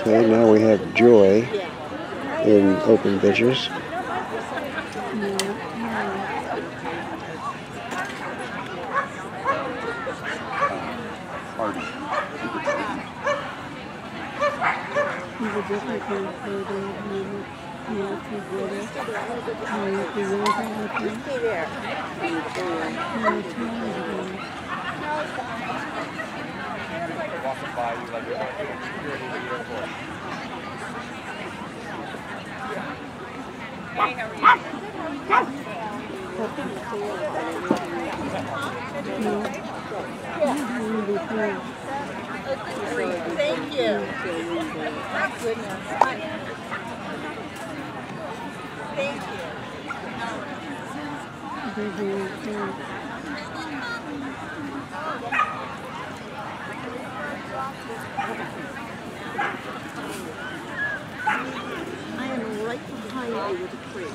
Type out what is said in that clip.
Okay, now we have Joy in open bitches. By you like you're security at the airport. Thank you. My goodness. Thank you. I am right behind you with the crate.